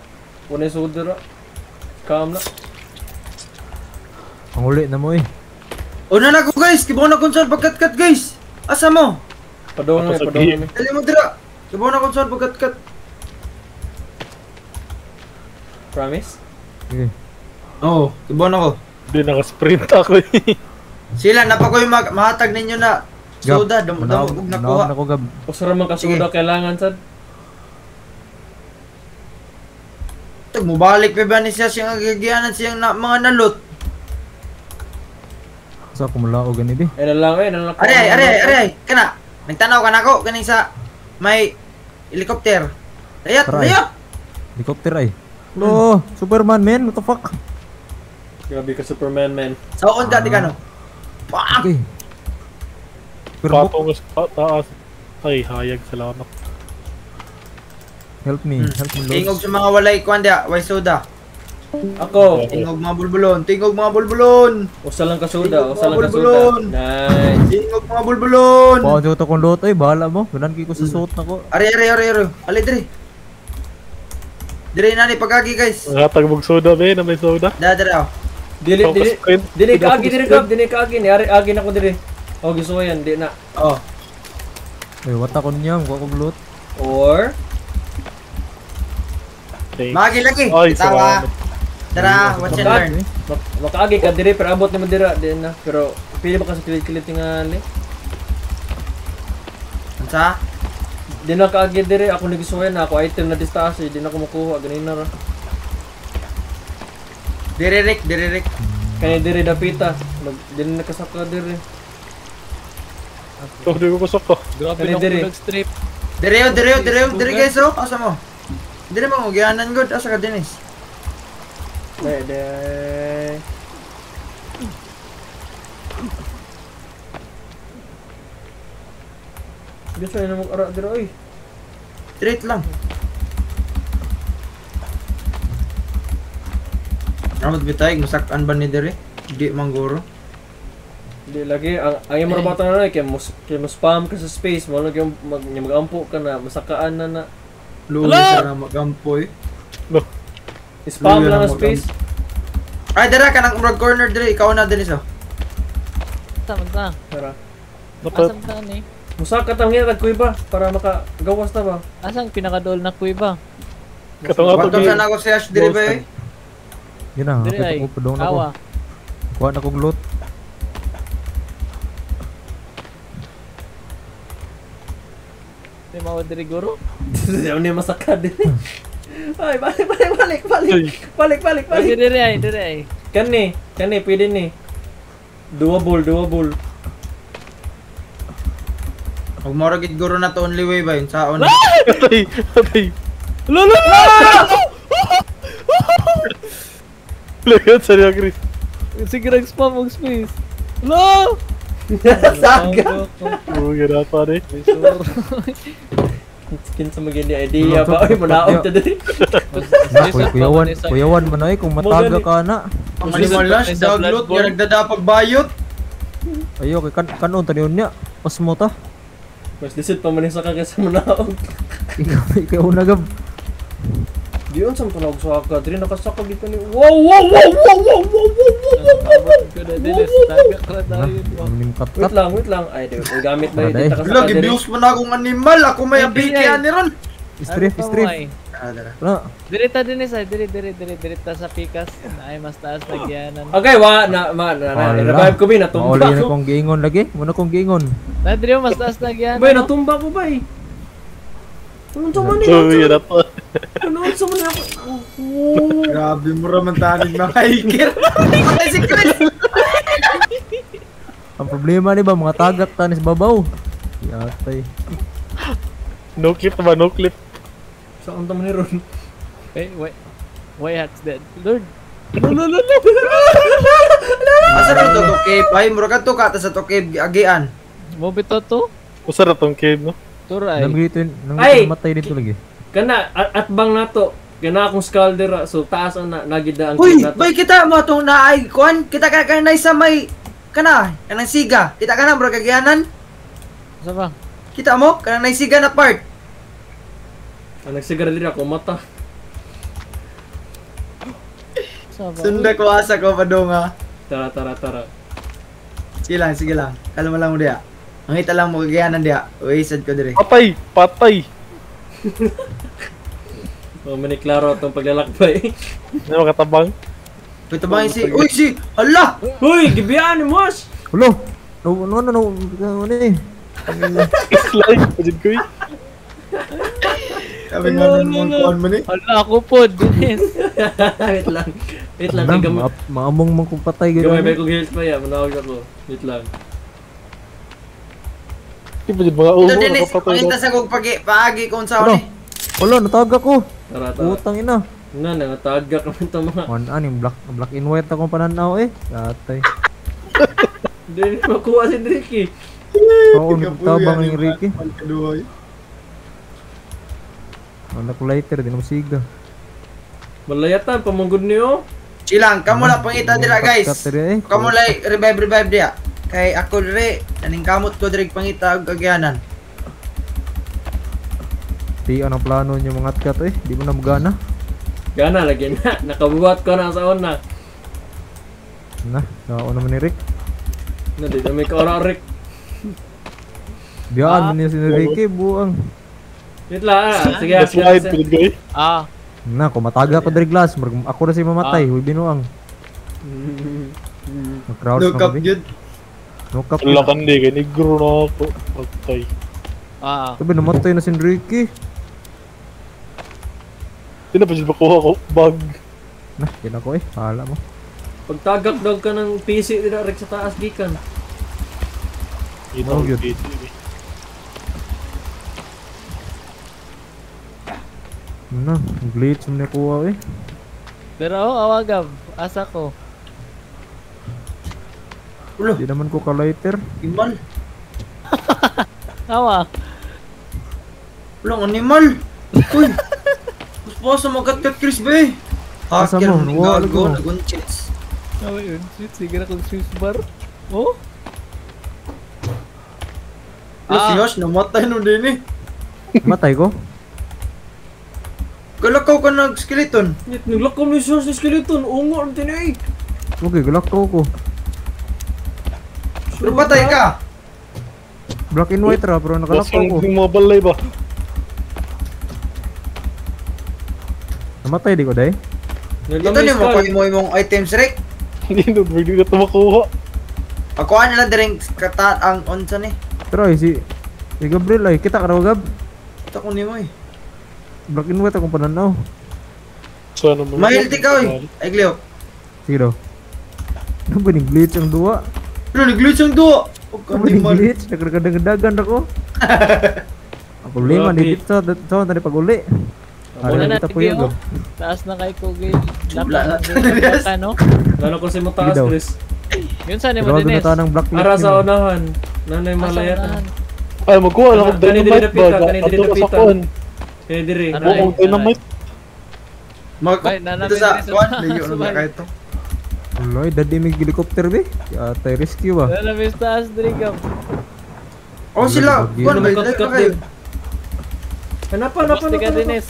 Wala sud dira. Kam na. Ang uli na mo eh. Una na ko guys, kibaw na konsol pagkat-kat guys. Asa mo? Padong na, padong na. Dali mo dira. Kibaw na konsol pagkat-kat. Promise? Sige. Oo, oh, kibaw na ko. Hindi nakasprint ako eh. Sila, napa ko yung mag- mahatag ninyo na soda, dam dam manaog- ug manaog nakuha. na ko gab. Usara man kasuda Sige. kailangan sad. Mubalik pa ba ni siya siyang agagianan siyang na, mga nalot? Sa ako malao gani di. Eh, na lang eh, na lang. Ari ay, ari ay, ari ay, kana. Nagtanaw ka na ako kaning sa may helicopter. Dayat, dayat. Helicopter ay. Lo, Superman man, what the fuck? Grabe ka Superman, man. Sa on ka di kano. Pak! Okay. Patong sa taas. Ay, hayag salamat. help me, Hmm. help me Lord. Tingog sa mga walay kwan dia, way soda. Ako, Tingog mga bulbulon, tingog mga bulbulon. usa lang ka soda, usa lang ka soda. Nice. Tingog mga bulbulon. Pao jud akong lot ay bahala mo. Ganan ko sa suit nako. Ari ari ari ari. Ali diri. Diri nani pagagi guys. Ang hatag mong soda, be, na may soda. Da diri oh. Dili Focus dili screen. dili ka agi diri kap, dili ka agi ni ari agi na ko diri. Oh, gusto ko yan, di na. Oh. Ay, wata ko niya, ko kong lot. Or Thanks. Magi lagi. Ay, Tawa. Tara, watch and learn. mak makaagi ka diri pero abot naman dira di na. Pero pili ba ka sa kilit-kilit tingali? Unsa? Di na kaagi diri ako nagisuyan na ako item na distaas, di na ko makuha ganina ra. Diri Rick, diri Rick. Kaya diri dapita, mag di na nakasaka diri. Ito, di ko kusok ko. Grabe na diri. ko nag-strip. Diri diri oh, diri oh, diri guys oh. Asa mo? Diri mo gianan good asa ka Dennis. Pwede. Gusto na mag ara diri oy. Straight lang. Ramot bitay, masakan ba ni diri? Di mangguro. Hindi lagi ang ang yung mga bata na kay mus kay mo spam ka sa space mo lang yung mag yung magampo ka na masakaan na na Luwi sa na magampoy. spam Luya lang na ang space. Ay, dara ka nang murag corner diri, ikaw na Dennis oh. Asa man ta? Tara. Dapat, Asa man ta ni? Musaka tang hira kuy ba para makagawas ta ba. Asa ang pinakadol na kuiba? katong ato, be. sa nako si Ash diri ba eh? Yun na, Diri ay. ko padong nako. Awa. Kuha na kong lot. Di mao diri guro. Diyan ni masaka din. Ay, balik, balik, balik, balik. Balik, balik, balik. diri ay, diri ay. Kani, kani pwede ni. Doable, doable. Ug moro gid guro na to only way ba yun sa on. Atay, atay. Lo lo lo! Lagat sa niya, Chris. Sige nag spam og space. Lo! Saga. Oo, ginapa na eh. Skin sa magindi idea ba? Ay, manaog ta din. Na, kuy kuyawan, kuyawan man ay kung mataga ka na. Ang animalas, daglot, nga nagdadapag bayot. Ayo kay kan kanon taniyon niya. Pas mo ta. Mas disit pa man sa kanya sa manaog. Ikaw ikaw na gab. Di yun sa panawag sa haka. Dili nakasaka dito ni... Wow, wow, wow, wow, wow, wow, wow, wow. Ko na Na, nim Wait lang, wait lang. Ay, di, may gamit ba yun? Aday. Di nakasaka Lagi views man akong animal, ako may Hindi abiki ay. ani ron. Strip, strip. Ah, dara. Na, Diri ta din sa diri diri diri diri ta sa pikas. Ay mas taas na gianan. Okay, wa, na, ma, na, na, revive ko ba? Natumba Mauli na ko. kong giingon lagi. Muna kong giingon. Na diri mas taas na gianan. Bay, natumba ko ba eh? Ano sa man So, eh? ginapa. Ano sa man ako? Grabe mo raman tanig na hiker. Patay si Chris. Ang problema ni ba mga tagak tanis babaw. Yatay. No clip ba? No clip. Saan ta man ni Ron? Wait, wait. Why hat's dead? Lord. Lo lo lo lo. Asa rin to to cave? Ay, mura ka to ka ta sa to cave agian. Mo bito to? Usa na tong cave, no? Turay. Nang dito, nang Ay! dito matay dito lagi. Kana, at, at bang nato? Kana akong scalder so taas ang na, nagida ang Uy, bay kita mo tong naay kuan. Kita ka kanay sa may kana, kanang siga. Kita ka na mura kagianan. Sa ba? Kita mo kanang nay siga na part. Ang nagsigara diri ako mata. Sa ba? Sunda ko asa ko padunga. Tara, tara, tara. Sige lang, sige lang. Kalma lang mo diya. Mangita lang mo kagianan diya. Uy, sad ko dire. Patay! Patay! So, maniklaro itong paglalakbay. Ano makatabang? Pito ba yung si... Uy, si... Hala! Hoy, gibiyaan ni Mosh! Hulo! No, no, no, no, no, ano eh. Slide! Pajid ko eh. Sabi nga nun mga kuhan mo ni. Hala ako po, Dennis. Wait lang. Wait lang. Alam, Gamay, ma- maamong man kung patay gamay ba kong health pa yan. Manawag ako. Wait lang. Di ba dyan mga ulo Ito Dennis, nakapatay pangita na. sa kong pagi, paagi kung sa Ano? ni. Wala, natawag ako. Tara, tara. Utang ina. Nga, nangatagak naman ito mga. One aning black black and white akong pananaw eh. Yatay. Hindi makuha si Ricky. Oo, nagtabang yung Ricky. Pagkaduhoy. Anak ko lighter, di na masiga. Malayatan, pamanggod niyo. Silang, kamo lang pangita dira guys. Eh. Kamo lang revive revive dia. Kay ako dire, aning kamot ko dire pangita og kagyanan. Di ang plano niyo mga kat eh. Di mo na magana. Gana, lagi na. Nakabuhat ko na sa una. Na, nao naman ni Rick. Na, di na may kaora Rick. Biyaan Ah. mo niya si Ricky, buang. Wait lang, ah. Sige, That's sige. sige. guy. Ah, Na, kung mataga ko diri glass, ako na si mamatay, huy binuang. Mag-crouch Look na up. Wala ka hindi, kay negro na ako. Patay. ah. Sabi, namatay na si Ricky. Di na pa dyan makuha ko. Bag. Nah, yun ako eh. Hala mo. Pagtagak daw ka ng PC nila Rick sa taas gikan. Ito Oh, ang yun. PC. Na, glitch mo na kuha eh. Pero oh, awagam. Asa ko. Ulo, Di naman ko ka-lighter. animal. Awa. Ulo, animal. Uy. Gusto sa magat-gat Chris ba eh. Hacker mo? mo, Wala gago, ko. nagunchits. Awa yun. Shit, sige na kong Swiss bar. Oh? Ah. si Yosh, namatay no din eh. Matay ko? Galakaw ka nag-skeleton. Nit, naglak ko ni Source ni Skeleton. Ungo ang tinay. Okay, galak ko ko. Pero patay ka. Black and white ra, pero nakalak Basta ko. yung mga balay ba? Namatay di ko day. Ito ni mo kung mo imong items Rick. Hindi na, hindi na ito makuha. Ako ano lang direng kata ang onsa ni. Pero ay si si Gabriel ay kita ka raw Gab. Ito ko ni mo eh. Black and white akong pananaw. Sana mo. Mahil ka oy. Ay Gleo. Sige daw. Ano ba ni glitch ang duwa? Ulo, nag-glitch ang duwa. Huwag ka Ano ba ni animal. glitch? Nagkagadagan ako. Ang problema dito sa sa tani paguli. Wala Ano na po yun. Taas na kay Kugil. Wala na. No? Lalo ko si Mataas, Sige daw. Chris. Yun Pero mo Dennis? tayo ng black Ara sa unahan. Nanay unahan? Ay, magkuha lang diri dynamite kani diri Ato ka sa kuhan. Kaya diri. Ano ang dynamite. Nanami ito sa din kuan, layo sa na bahay. na Uloy, dadi may helicopter be. Ya tay rescue ba? Wala na may taas diri kam. Oh sila, Lagi. kuan ba Cut, dito cut, kayo. ka hanapa. Dennis.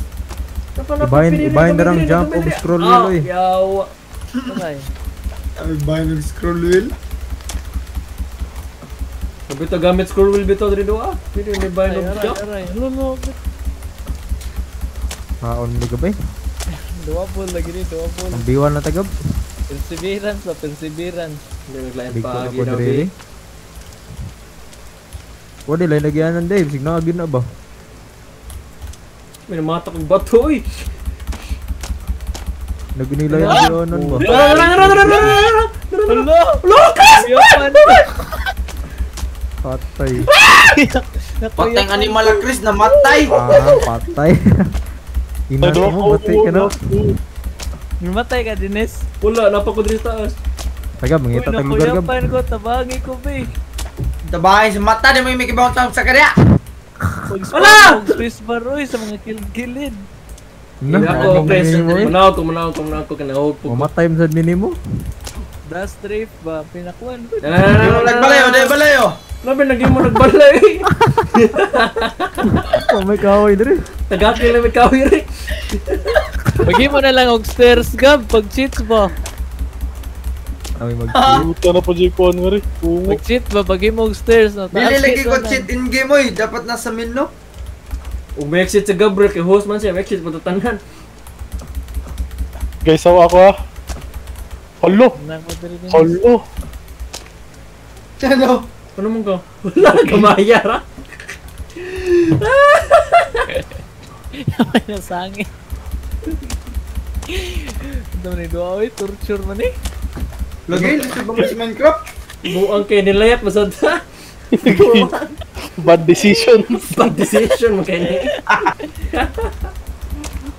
Hanapa, hanapa. Ibahin Pinili, ibahin na lang jump of scroll Ah, wheel oy. yawa. Ay bay ng scroll wheel. Sabi to gamit scroll wheel bito diri doa. Pili ni bahin ng aray, jump. aray. Lulo. Haon mo gabay. Dua pul lagi ni, dua pul. Ang biwan na tagab. Perseverance ba, perseverance. Hindi naglayan pa agi na bi. Wala lay nagyanan Dave, sig na na ba? May namatak ng bato oy. Nagunilay ang biwanan ba? Hello! Lucas! Patay. Pateng animal ang Chris namatay. Ah, patay. Inan Ano mo, batay ka na. Namatay ka, Dines. Wala, napa ko diri sa taas. Taga, mangita tag lugar gab. nakuyapan ko, tabangi ko, be. Tabahay sa mata di mo yung mikibawang sa karya. Wala! Swiss bar, oy, sa mga kilid-kilid. Na, Hindi ako, minimo eh. Manawag ko, manawag ko, manawag ko. Kanahog po. Mamatay mo sa minimo. Das drift ba? Pinakuan mo nagbalayo, di balayo. Labi, naging mo nagbalay. Oh, may kahoy diri. Tagakil na may kahoy rin. Bagi mo na lang og stairs, Gab, pag cheats ba? Ay mag Puta na pa dyan kuhan nga rin. Ungo. Pag cheat ba, bagi mo og stairs. No? Dili lagi ko cheat in game oy, dapat nasa menu. Kung may exit sa Gabriel, kay host man siya, may exit patatanan. Guys, sawa ako ah. Halo! Nako diri din. Halo! Ano? Ano mong ka? Wala, gamaya ra. May nasangit. Ito man ito, ay, torture man eh. Lagay, lisod ba mo si Minecraft? Buang kay nilayat masad ta. Bad decision. Bad decision mo kay.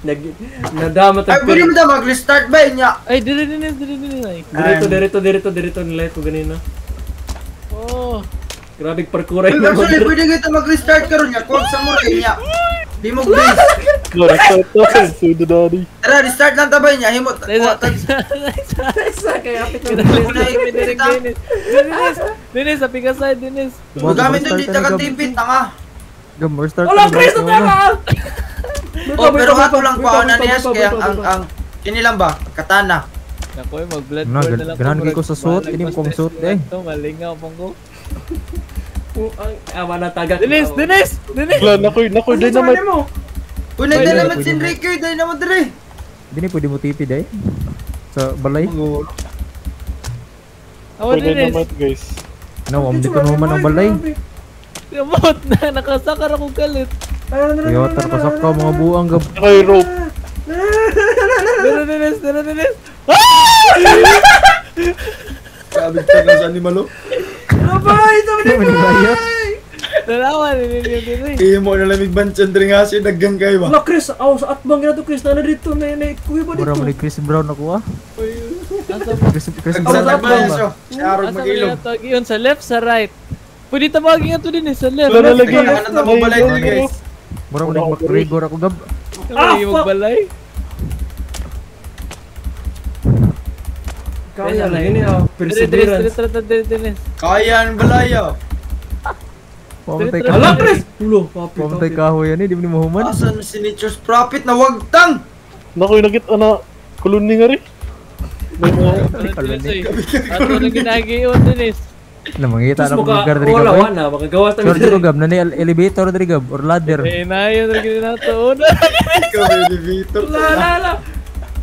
Nag nadama Ay, tag pwede mo na mag-restart ba yun niya? Ay, dire dire dire dire ay. Dirito, dirito, dirito, dirito nilayat ko ganina. Oh. Grabe na mo. actually, pwede kita mag-restart karon niya. Kung sa mura niya. Di mo base. Ito, sudo daddy. Tara, restart lang tabay niya. Himot. Nice, Kuha, nice, Isa kay apit ng Dinis, Dinis, Dinis, Dinis, sabi ka sa'yo, Dinis. Gamit doon dito ka tipid, tanga. Gab, restart Wala Chris, na na. Oh, pero hato lang pa na niya kaya ang ang kini lang ba? Katana. Naku, mag-blood board gan- na lang. ganahan murag- ko sa suot, malag ini mas kong suot, eh. Ito, malingaw pong ko. Awa na tagak. Dinis, Dinis, Dinis. Wala, nakoy, nakoy, dynamite. Mo? Uy, na Pwede, naman pwede si mo. Enrique, dahil naman dire. Dini pwede mo tipid eh. Sa balay. Awa, Nakoy, Dinis. dynamite, guys. No, am dito naman ang balay. Kamot na, nakasakar akong galit. Toyota ko sa ka mga buang gab. Nakoy, rope. Dino, Dinis, Dino, Dinis. Sabi ka na sa animalo. Manibayat. Nalawa, Dinis, Dinis. Iya mo na lamig banchan dire nga siya daggang kayo ba? Wala Chris, aw sa atbang na to Chris na dito na na kuya ba Mura dito? mo ni Chris Brown ako ah. Chris Chris Brown ako ba? siya. Mag-ilog. yung tawag yun? Sa left, sa right? Pwede tabagin nga to din eh, sa left. Wala lagi. Ano na mo balay dili guys? Mura mo ni McGregor ako gab. Ah, magbalay. Kaya ah, Dinis, Dinis, perseverance. Kaya ang balayo. Pamatay ka. Ala Chris, ulo, papi. Pamatay kahoy yan eh, di mo ni mahuman. Asan si Nature's Prophet na wagtang? Nakoy, nagit, ana, kuluni nga rin. Mga, Ano, na ginagiyon, Dinis. Na mangita na ka lugar diri wala gab. wala makagawa ta Sure diri gab na ni elevator diri gab or ladder. Eh, na gina nato. Una. Ikaw elevator. La la la.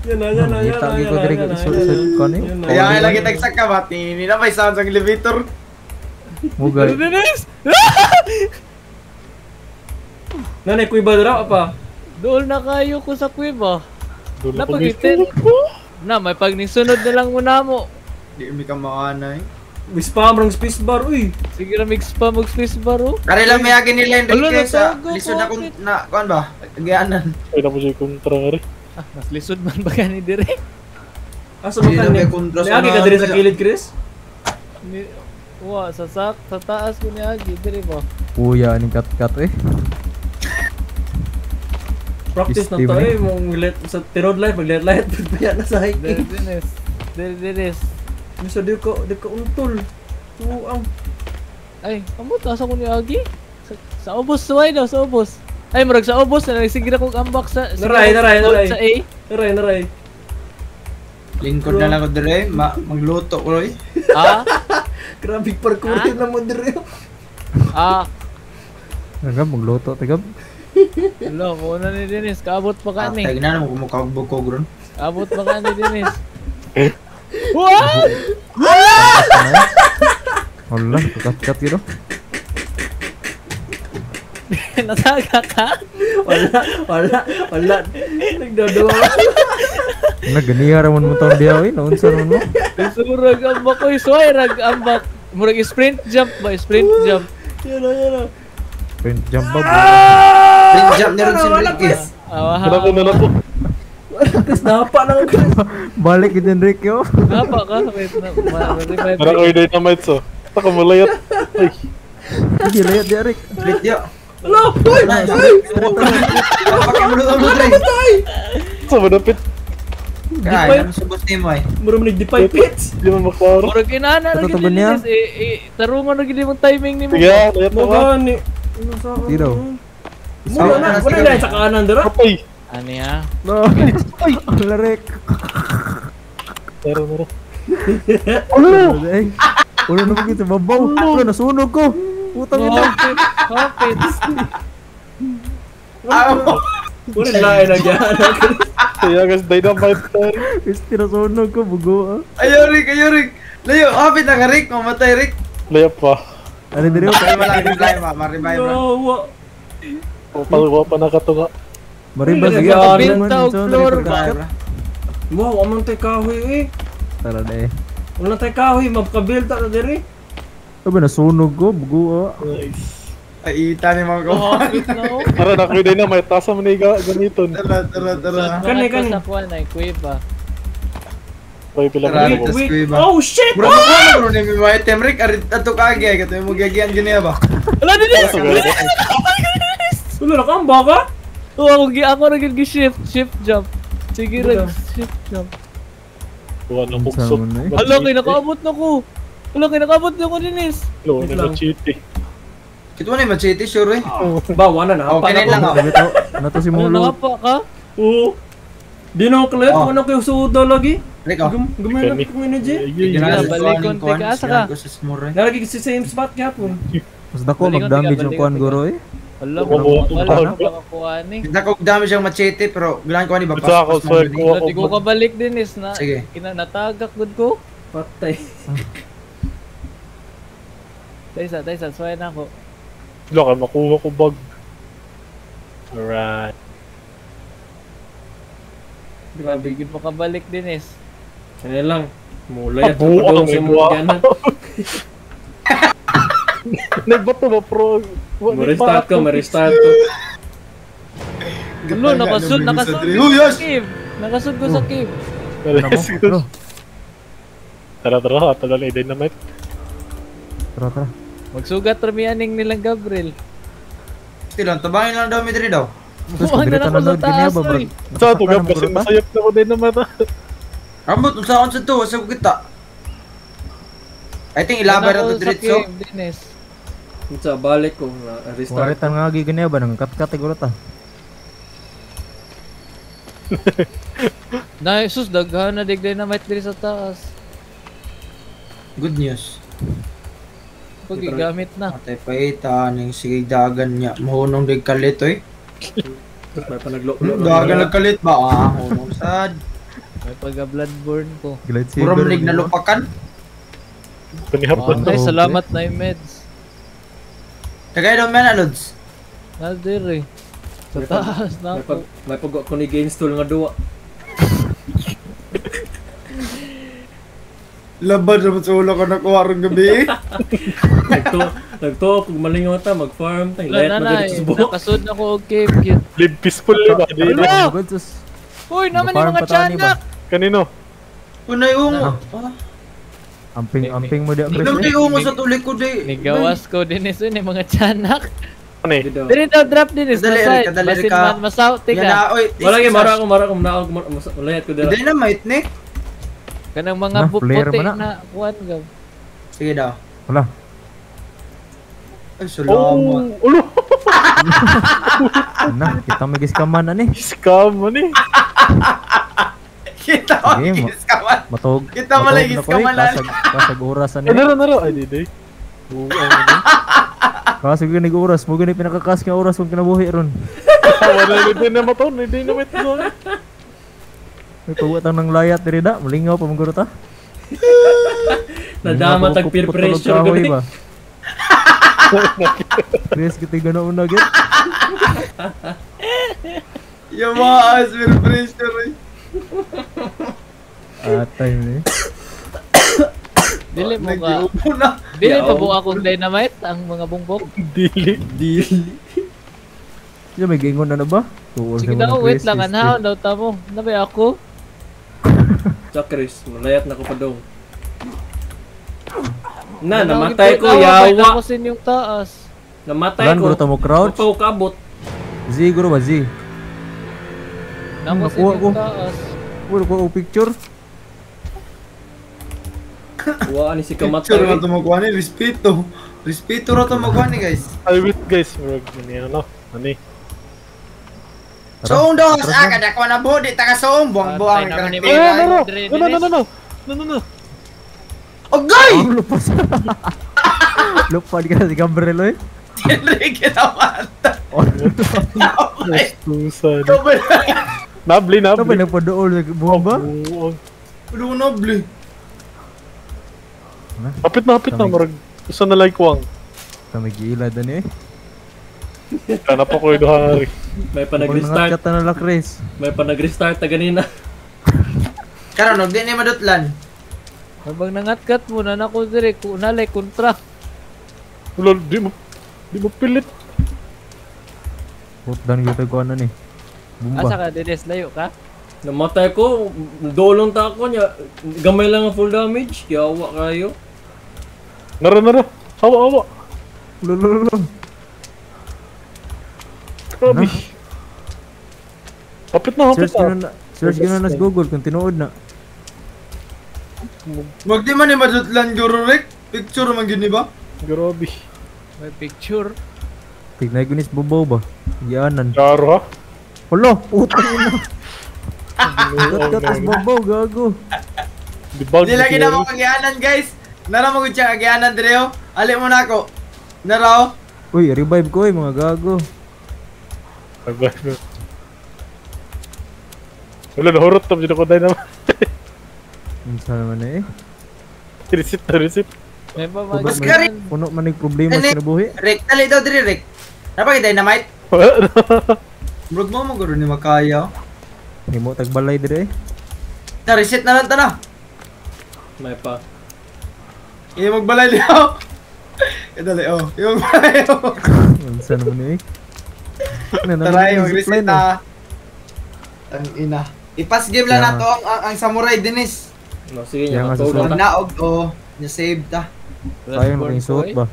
Yan na, yan na, yan Mangita na. gi ko diri yan na, sa yan na. sa kani. Yan na. Kaya lagi tagsak ka ba? Tini na may sound sa elevator. Mugay. Nanay kuy ba dira pa? Dool na kayo ko sa kuweba. dulo ko Napagitin. Na, may pagnisunod na lang muna mo. Di mi ka makanay. May spam rang space bar uy. Sige na mix pa mag space bar oh. Kari lang may agin nila Enrique sa lisod akong bakit? na kuan ba? Gayanan. Ay, na po siya kontra nga rin. Ah, mas lisod man ba gani dire? Asa mo Hindi kan na may sa Lagi ka mga- diri sa kilid Chris? Ni Wa, sa taas ko ni Agi, dire ba? Kuya aning kat-kat eh. Practice na to eh. eh mong let sa tirod life mag let light pagpaya na sa hiking. dinis. Dire dinis. Misa di ko di ko untol. Tuang. Ay, amo taas ako ni Agi. Sa, sa suway daw, sa ubos. Ay, murag sa ubos na sige na kong ambak sa Naray, na naray, naray. Sa A. Naray naray. Lingkod na lang ko dire, ma magluto ko eh. Ah, Grabe parkour Ah? na mo dire. ah. Gab magluto te gab. Hello, muna ni Dennis. Kaabot pa ka ni. Tag na mo kumukabog ko gron. Abot pa ka ni Dennis. Wow! Wala, kat-kat gino. Nataga ka? Wala, wala, wala. Nagdodowa. Na ganiya ra man mo taon diha oy, naunsa naman mo. Surag ambak ko, suway rag ambak. Murag sprint jump ba? Sprint jump. Yan na, yan na. Print jump ba? Ring jump ni ron si Enrique. Awa, Wala ko na na po. Chris, napa lang ako. Balik kid Enrique oh. Napa ka? Wait na. ma-revive Para ko. ko dynamite so. Taka malayat. Ay, Sige layat di Eric. Split yo. Hello, hoy, hoy. Pakimulot mo dire. sa manapit. Kaya ano subos ni mo eh. Mura mo nag-defy pits. Hindi man maklaro. Murag inana Ito lagi to ba niya? Eh, eh, tarungan lagi din mong timing ni mo. Layat na Mo ba? gani. Sino? Mura na, wala na sa kanan dira. Kapay. Ano ya? No. Ay, Larek. Tara, tara. Ulo. Ay. Ulo na mo sa babaw. Ulo nasunog ko. Putang ina. Hopit. Hopit. Wala na ay nagyahan. Kaya guys, dynamite tayo. Isti nasunog ko bugo ah. Ayo Rick, ayo Rick. Layo, hapit na ka Rick, mamatay Rick. Layap pa. Ano dire Kaya wala revive ma, ma-revive ra. Gawa. O, palwa pa nakatunga. Maribas Lagi, ka ah, benta og floor ba? Wow, amang tay kahoy eh. Tara na eh. Wala tay kahoy, mapkabuild ta na diri. Sabi nasunog ko, bugo ah. Ay, ita ni mga Oh, kawan. na oh. Tara na kayo din na may tasa mo na gamiton. Tara, tara, tara. Kani, Kani. Sa kuwan pila mo Wait, mo. tas wait. kuya ba? Oh shit! Bro, ano ko bro ni mga item Rick? Arit ato kage, kato mo gagian gini ba? Wala din eh. Wala na kang baka? Oh, ako gi ako ra gi shift, shift jump. Sige ra shift jump. Kuha ng na eh. Hala kay nakaabot na ko. Hala kay nakaabot na ko dinis. Lo, na cheat eh. Kito na yung machete, sure eh. Bawa na na. Okay na lang oh. To, ano to si Ano Mulo? nakapa ka? Oo. Di na ako clip, Oh. ano kayo sudo lagi? Rick oh. Gum Gumana Kani. ko na, balik konti ka, asa ka? Ko sa sa same spot gyapon. Mas dako mag-damage yung kuhan guro eh. Hala Oo, ko wala oo. na pakakuha ni. Kita ko damage ang machete pero gilan ko ni ba Ito ako, pas- pas- sorry, pas- kuha Wala di ko ka balik dinis na. Sige. Kina natagak gud ko. Patay. Daysa, daysa, sway na ako. Lo, kaya makuha ko bag. Alright. Grabe gud mo ka balik dinis. Kaya lang. Mulay at Abo, padong ang sa may mga ganan. Nagbato ba pro? Ma-restart ko, ma-restart ko. Nakasud, nakasud. Oh, ko yes! Sa cave. Nakasud ko sa cave. Tara mo, bro. Tara, tara, tara na dynamite. Tara, tara. Magsugat ramianing nilang Gabriel. Still on, tabangin lang daw mi diri daw. Tapos Buwan pagdiritan na na load ganyan taas, ba, bro? Sa ito, Nasaktan gab, kasi ta? masayap na ko dynamite. ah. Rambot unsa on sa to, sa ko kita. I think ilabay ra to Ako sa diretso. cave, Dinis. Sa balik ko, na- restart. Waritan nga gi ganyan ba? Nang kat-kat eh, guro ta. Na, sus, daghan na digday na might diri sa taas. Good news. Pag igamit na. Atay paita ning sige dagan niya. Mahunong dig kalit oy. May panaglo. Dagan nagkalit ba? Ah, hunong sad. May pagka-bloodborne ko. Glide saber. Puro nig na lupakan. Panihapon Ay, okay. salamat na yung meds. Kagay daw man alods. Na diri. Sa taas na May ako. may pag ko ni gains tool nga duwa. Labad naman sa ulo ko nakuha ron gabi. Nagto nagto kung malingaw ta mag-farm ta. Wala Light na na magdito eh. sa buhok. Na ko cave kit. Live peaceful eh ba? Di Ano? na. Uy, naman yung mga tiyanak! Kanino? Unay ungo. Ah. Amping, amping mo di Chris Ilang di eh. ungo sa tulik ko di. Nigawas ko din iso ni mga tiyanak. Ano eh? Daw drop din is masay. Basin ka. man masaw Yan tika. na oy. Wala kay mara ko mara ko na ako malayat ko dira. Dynamite ni. Kanang mga Na, puti na. na kuan gaw. Sige daw. Wala. Ay salamat. Oh, ulo! Na, kita may giskaman ani. Scam eh. Kita mo Sige, ma- kis ka man. Matog. Kita ko, eh. giskaman, ani. Kasag, kasag oras ani. Ay, naro, naro. Ay, di, di. Kasag gani oras, mo gani pinakakas nga oras kung kinabuhi ron. Wala na din na maton. Hindi na may May pagwatang ng layat diri da, malingaw pa mong ta. Nadama tag peer pressure ko ba? Chris kita gana una gid. Yung mga aswir pressure eh. Atay ni. Dili mo ka. Dili pa Yaw. buo akong dynamite ang mga bungbok. Dili. Dili. Yung may gingon na na ba? Sige daw, wait lang anhaw daw tamo. Nabi ako. Chris, malayat na ko pa dong. Na, Ano, namatay ko, yawa. nakusin yung taas. Namatay Plan ko. guro ta mo crouch. Mapaw kabot. Z guro ba Z? Nakuha yung ko. taas. Wala ko picture. Wa ni si kamatay. na ito magkuha ni. Respeto. Respeto ra ito magkuha ni guys. Ay, wait guys. Marag, ano, ano. Ano eh. Soong dos. Ah, kada ko na buo. Di taga soong. Buang-buang. Patay naman ni Eh, No, no, no, no, no. No, no, no. Ogay! Lupas. Lupa di ka si Gabriel eh. Henry kinamata. Okay. Tusan. Ito ba? Nabli, nabli. nagpadool sa buwan ba? Oo. Lunobli. Hapit na, hapit na. Marag, isa na like wang. Kami gila dan eh. Hanap ako yung hari. May pa nag-restart. nangatkat na nala Chris. May pa nag-restart na ganina. Karon, huwag din ni madutlan. Habang nangatkat mo na nako dire ko nalay kontra. Lol, di mo, di mo pilit. Put down kita ko ano ni. Asa Bumba. ka Dennis layo ka? Namatay ko, dolong ta ako niya. Gamay lang ang full damage. Yawa kayo. Nara, nara. Hawa, hawa. Lolo. Grabe. Nah. Hapit na, Search na. na. Search gina na sa Google kung tinuod na. Huwag di man ni madutlan guro Rick. Picture man gini ba? Grabe. May picture. Tignay ko nis bubaw ba? Yanan. Charo ha. Oh, Kat kat is bubaw gago. Di lagi na mo kagyanan guys. Nara mo gud siya kagyanan dire oh. Ali mo na ako. Nara oh. Uy, revive ko eh mga gago. Wala, nahurot tam. Dito ko dahil naman. Unsa naman eh. Reset na, reset. May pa Puno Mas kari- man, puno man yung problema sa kinabuhi. Rick, dali daw dire Rick. Napakita dynamite. Bro mo mo guro ni makaya. oh. Himo tagbalay dire eh. Na reset na lang ta na. May pa. Iya magbalay daw. Eh dali oh. Yung magbalay oh. Unsa naman eh. Na Tara, naman mag-reset na. Ang ina. Ipas game lang Kaya na to ang, ang, ang samurai Dennis. No, sige niya. naog o, niya save ta. Sayang Bloodborne making suot ba?